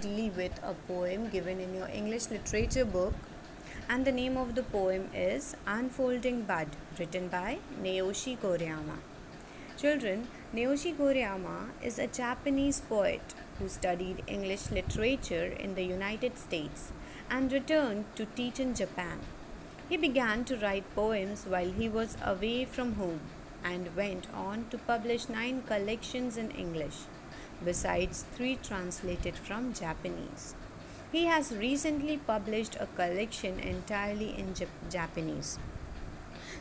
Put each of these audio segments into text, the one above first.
deal with a poem given in your English literature book, and the name of the poem is Unfolding Bud, written by Naoshi Koriyama. Children, Naoshi Koriyama is a Japanese poet who studied English literature in the United States and returned to teach in Japan. He began to write poems while he was away from home and went on to publish nine collections in English, besides three translated from Japanese. He has recently published a collection entirely in Jap- Japanese.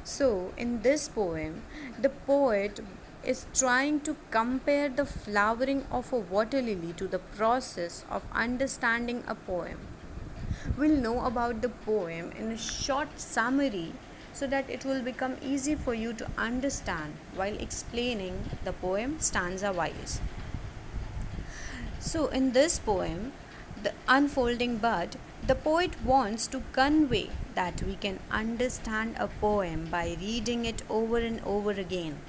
So, in this poem, the poet is trying to compare the flowering of a water lily to the process of understanding a poem. We'll know about the poem in a short summary so that it will become easy for you to understand while explaining the poem stanza wise. So, in this poem, The Unfolding Bud, the poet wants to convey that we can understand a poem by reading it over and over again.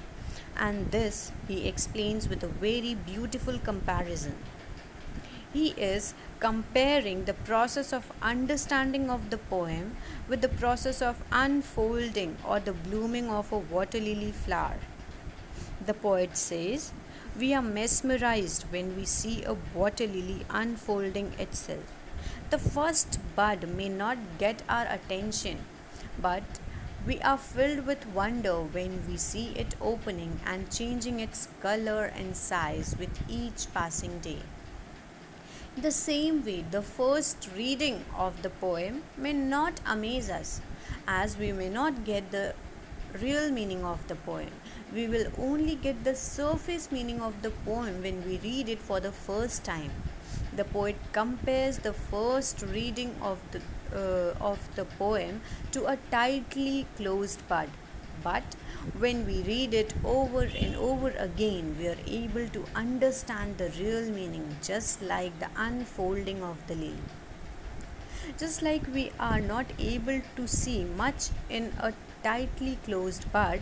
And this he explains with a very beautiful comparison. He is comparing the process of understanding of the poem with the process of unfolding or the blooming of a water lily flower. The poet says, We are mesmerized when we see a water lily unfolding itself. The first bud may not get our attention, but we are filled with wonder when we see it opening and changing its color and size with each passing day. The same way, the first reading of the poem may not amaze us, as we may not get the real meaning of the poem. We will only get the surface meaning of the poem when we read it for the first time. The poet compares the first reading of the uh, of the poem to a tightly closed bud. But when we read it over and over again, we are able to understand the real meaning, just like the unfolding of the lily. Just like we are not able to see much in a tightly closed bud,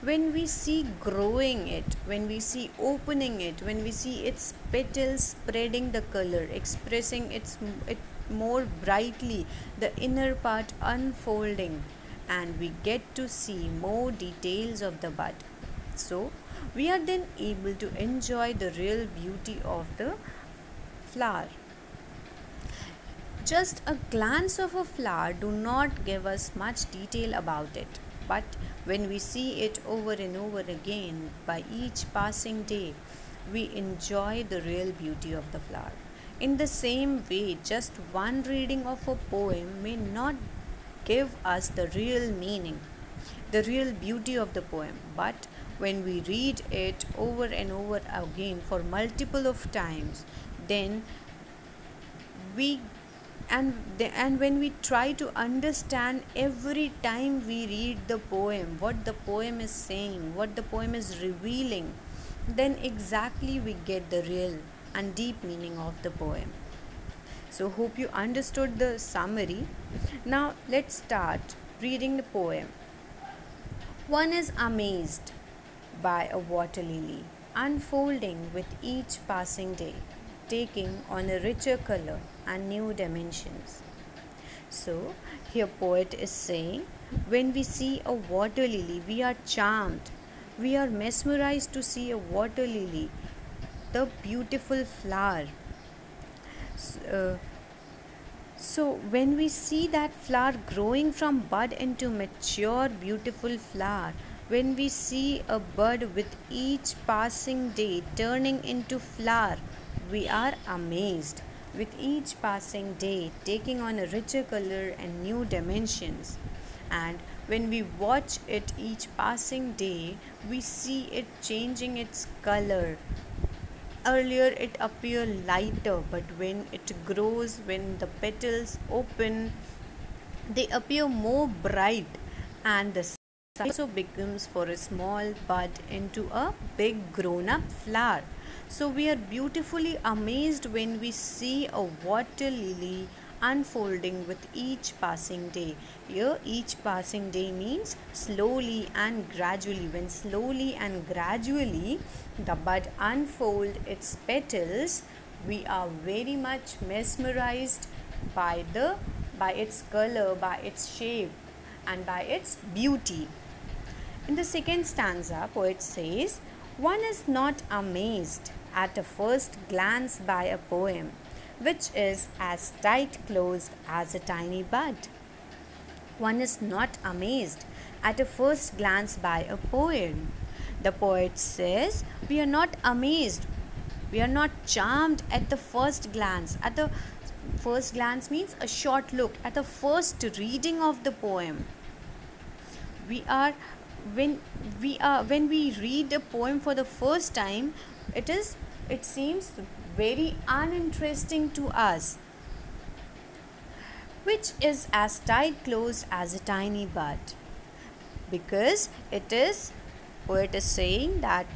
when we see growing it, when we see opening it, when we see its petals spreading the color, expressing its it more brightly, the inner part unfolding, and we get to see more details of the bud. So, we are then able to enjoy the real beauty of the flower. Just a glance of a flower do not give us much detail about it, but when we see it over and over again by each passing day, we enjoy the real beauty of the flower. In the same way, just one reading of a poem may not give us the real meaning, the real beauty of the poem, but when we read it over and over again for multiple of times, then we and the, and when we try to understand every time we read the poem what the poem is saying what the poem is revealing then exactly we get the real and deep meaning of the poem. So hope you understood the summary. Now let's start reading the poem. One is amazed by a water lily unfolding with each passing day taking on a richer color and new dimensions. So, here poet is saying, when we see a water lily, we are charmed. We are mesmerized to see a water lily, the beautiful flower. Uh, so, when we see that flower growing from bud into mature, beautiful flower, when we see a bud with each passing day turning into flower, we are amazed with each passing day taking on a richer color and new dimensions. And when we watch it each passing day, we see it changing its color. Earlier it appeared lighter, but when it grows, when the petals open, they appear more bright, and the size also becomes for a small bud into a big grown up flower. So we are beautifully amazed when we see a water lily unfolding with each passing day. Here, each passing day means slowly and gradually. When slowly and gradually the bud unfold its petals, we are very much mesmerized by the by its color, by its shape, and by its beauty. In the second stanza, poet says, One is not amazed at a first glance by a poem, which is as tight closed as a tiny bud. One is not amazed at a first glance by a poem. The poet says, We are not amazed, we are not charmed at the first glance, at the first glance means a short look at the first reading of the poem we are when we are when we read a poem for the first time it is it seems very uninteresting to us which is as tight closed as a tiny bud because it is poet is saying that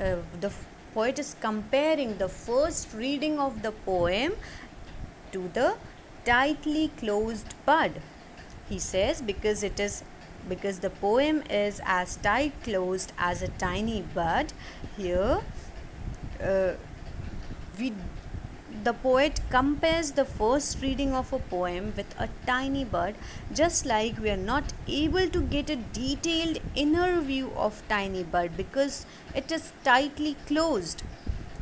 uh, the poet is comparing the first reading of the poem to the tightly closed bud. He says because it is because the poem is as tight closed as a tiny bud here uh, we the poet compares the first reading of a poem with a tiny bud just like we are not able to get a detailed inner view of tiny bud because it is tightly closed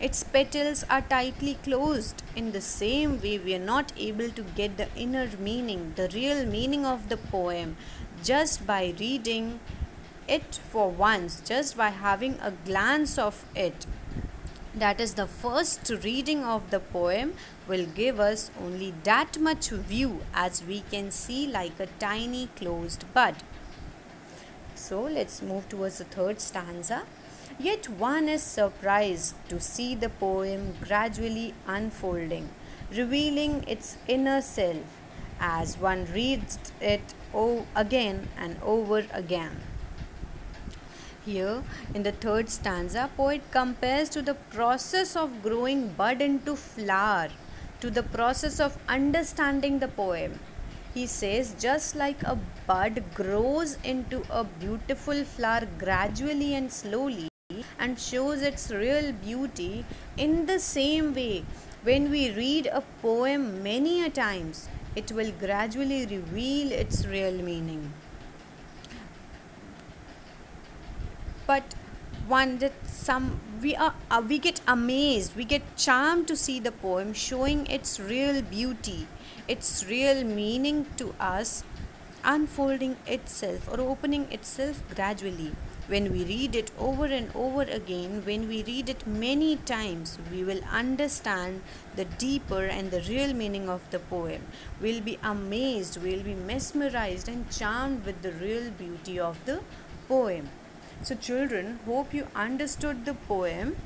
its petals are tightly closed. In the same way, we are not able to get the inner meaning, the real meaning of the poem just by reading it for once, just by having a glance of it. That is, the first reading of the poem will give us only that much view as we can see, like a tiny closed bud. So, let's move towards the third stanza. Yet one is surprised to see the poem gradually unfolding, revealing its inner self as one reads it again and over again. Here, in the third stanza, poet compares to the process of growing bud into flower, to the process of understanding the poem. He says, just like a bud grows into a beautiful flower gradually and slowly, and shows its real beauty in the same way when we read a poem many a times it will gradually reveal its real meaning. But one that some we are uh, we get amazed we get charmed to see the poem showing its real beauty its real meaning to us unfolding itself or opening itself gradually when we read it over and over again, when we read it many times, we will understand the deeper and the real meaning of the poem. We'll be amazed, we'll be mesmerized and charmed with the real beauty of the poem. So, children, hope you understood the poem